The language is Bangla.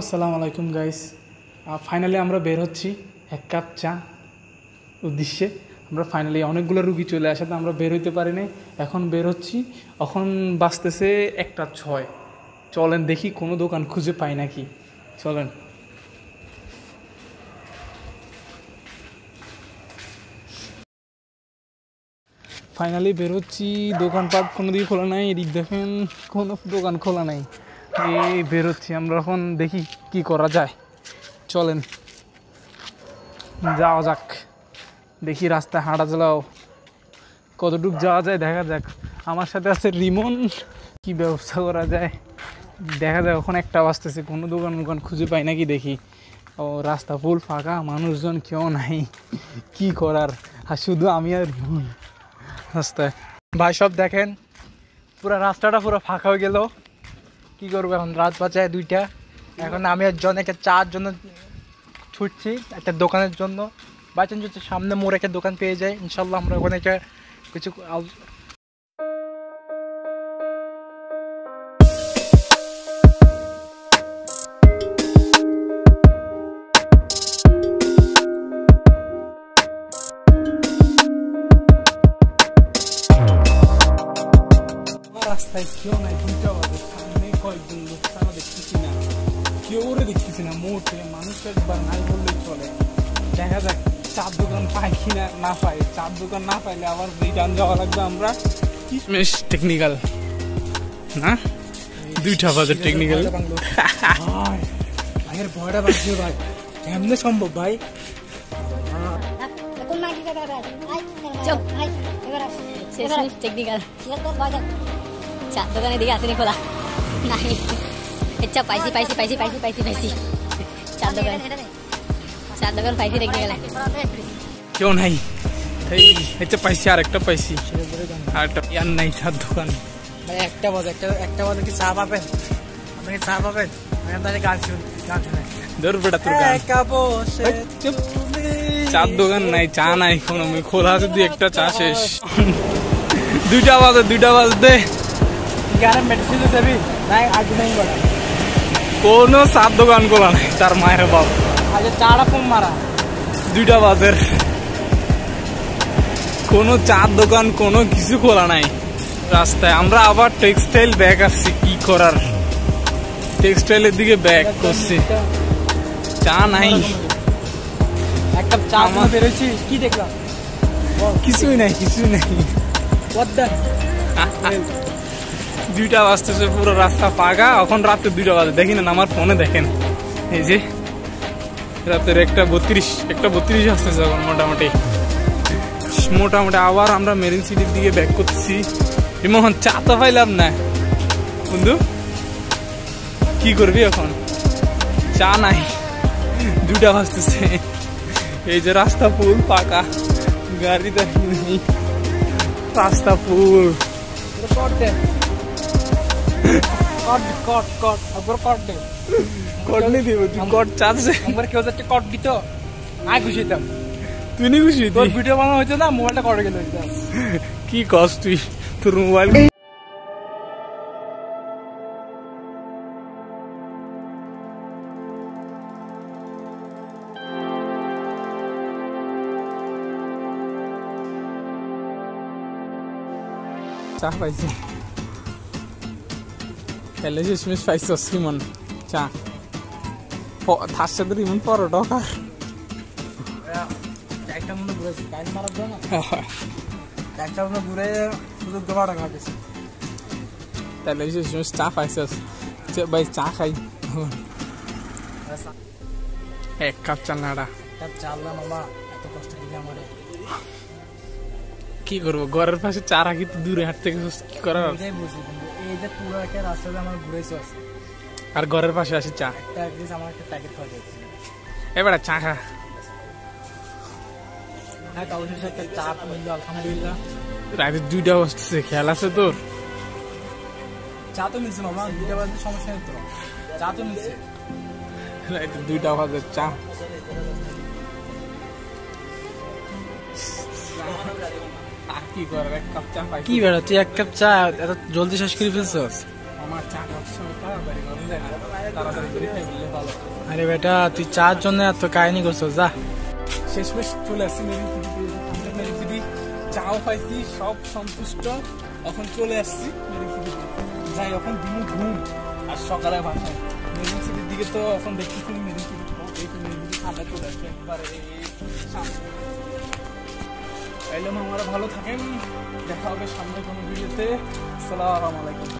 আসসালামু আলাইকুম গাইস ফাইনালি আমরা বের হচ্ছি। এক কাপ চা উদ্দেশ্যে। আমরা ফাইনালি অনেকগুলো রুগী চলে আসাতে আমরা বের হইতে পারিনি এখন বের হচ্ছি। এখন বাঁচতেছে একটা ছয়। চলেন দেখি কোনো দোকান খুঁজে পাই নাকি। চলেন। ফাইনালি বেরোচ্ছি দোকানপাট কোনো দিকে খোলা নাই। এদিক দেখেন, কোনো দোকান খোলা নাই। এই বেরোচ্ছি? আমরা এখন দেখি কি করা যায়। চলেন। যাওয়া যাক। দেখি রাস্তায় হাঁটা চালাও কতটুক যাওয়া যায় দেখা যাক। আমার সাথে আছে রিমন। কি ব্যবস্থা করা যায়? দেখা যায় ওখানে একটা বাজতেছে কোনো দোকান মোকান খুঁজে পাই নাকি দেখি। ও, রাস্তা ফুল ফাঁকা, মানুষজন কেউ নাই। কি করার? আর শুধু আমি আর রিমন। রাস্তায়। ভাই, সব দেখেন। পুরো রাস্তাটা পুরো ফাঁকা হয়ে গেল। কি করব এখন? রাত বাজায় দুইটা। এখন আমি একজন একটা চার জন্য ছুটছি একটা দোকানের জন্য। বাচ্চান যদি সামনে মোড়ে একটা দোকান পেয়ে যায়। ইনশাল্লাহ আমরা ওখানে একটা কিছু রাস্তায় কেউ নাই বাজে। সামনে কয়েকজন লোক ছাড়া দেখতেছি না কেউ ওরে দেখতেছি না মোটে মানুষ একবার নাই বললেই চলে দেখা যাক চার দোকান পাই কিনা না পাই চার দোকান না পাইলে আবার রিটার্ন যাওয়া লাগবে আমরা বেশ টেকনিক্যাল না দুইটা বাজে টেকনিক্যাল ভাই ভাইয়ের ভয়টা বাজছে ভাই কেমনে সম্ভব ভাই কোন মাগি কথা কথা আই চুপ। আই এবার আস শেষ টেকনিক্যাল এবার তোর বাজার চা দোকানে দিকে আসেনি খোলা নাই আচ্ছা পাইছি পাইছি পাইছি পাইছি পাইছি পাইছি চার দোকান চার দোকান পাইছি টেকনিক্যাল কেউ নাই এই এটা পাইছি আর একটা পাইছি আর একটা ইয়ার নাই চার দোকান ভাই একটা বাজে একটা একটা বাজে কি চা পাবেন আপনি কি চা পাবেন আমি তাহলে গান শুন গান শুনে ধর বেটা তোর গান একা বসে চুপ। তুমি চার দোকান নাই চা নাই কোনো আমি খোলা আছে দুই একটা চা শেষ দুইটা বাজে দুইটা বাজতে গানে মেডিসিন দেবি নাই আজ নাই বড় কোনো চার দোকান খোলা নাই তার মায়ের বাপ। আজ চাটা ফোন মারা। দুইটা বাজের কোনো চার দোকান কোনো কিছু খোলা নাই। রাস্তায় আমরা আবার টেক্সটাইল ব্যাগ আসছি কি করার? টেক্সটাইলের দিকে ব্যাগ করছি। চা নাই। এক কাপ চা আমার- বেরোছি কি দেখলাম? কিছুই নাই কিছুই নাই। দুইটা বাজতেছে, পুরো রাস্তা পাকা। এখন রাতে দুইটা বাজে। দেখি না, আমার ফোনে দেখেন। এই যে, রাতের একটা বত্রিশ একটা বত্রিশ আসতেছে এখন মোটামুটি। মোটামুটি আবার আমরা মেরিন সিটির দিকে ব্যাক করছি মোহন, চা তো পাইলাম না। বন্ধু, কি করবি এখন? চা নাই। দুইটা বাজতেছে। এই যে রাস্তা ফুল পাকা। গাড়ি নেই রাস্তা ফুল। কট কট কট একবার কট দে কট দিব তুই কট চাচ্ছে একবার কেউ যাচ্ছে কট দিত। আয় খুশি হইতাম। তুই নি খুশি তোর ভিডিও বানানো হয়েছে না মোবাইলটা কটে গেল কি কস তুই? তোর মোবাইল চা পাইছি। খেলে শেষমেশ পাইছি শ্রীমন চা। তার সাথে রিমন পরোটা খার একটা মনে ঘুরেছি টাইম মারার জন্য? একটা মনে ঘুরে শুধু দোয়া টাকা গেছে তাহলে শেষমেশ চা পাইছিস ভাই চা খাই। এক কাপ চা নাড়া। তার চাললাম মামা এত কষ্ট কি করব? ঘরের পাশে চা রাখি তো দূরে হাঁটতে গেছিস কি করার এটাই কিন্তু এই যে পুরো একটা রাস্তাতে আমার ঘুরেছে আর ঘরের পাশে আসি চা। একটা অ্যাটলিস্ট আমার একটা প্যাকেট খাওয়া যাচ্ছে এবারে চা খা। হ্যাঁ অবশেষে একটা চা মিললো আলহামদুলিল্লাহ। রাতে দুইটা বসতেছে খেয়াল আছে তোর? চা তো মিলছে মামা দুইটা বাজে সমস্যা নেই তো। চা তো মিলছে রাতে দুইটা বাজে চা। কি করার? এক কাপ চা পাই কি বেড়া তুই এক কাপ চা এত জলদি শেষ করে ফেলছস আমার চা ভালো আরে বেটা তুই চার জন্য এত কাহিনী করছ যা। শেষমেশ চলে আসছি সিটি চাও পাইছি সব সন্তুষ্ট। এখন চলে আসছি যাই এখন দিন ঘুম আর সকালে বাসায় মেরিন সিটির দিকে তো এখন দেখতেছি মেরিন সিটি সামনে চলে আসছে একবারে সামনে। তাইলে মামারা ভালো থাকেন। দেখা হবে সামনে কোনো ভিডিওতে। সালাম আলাইকুম।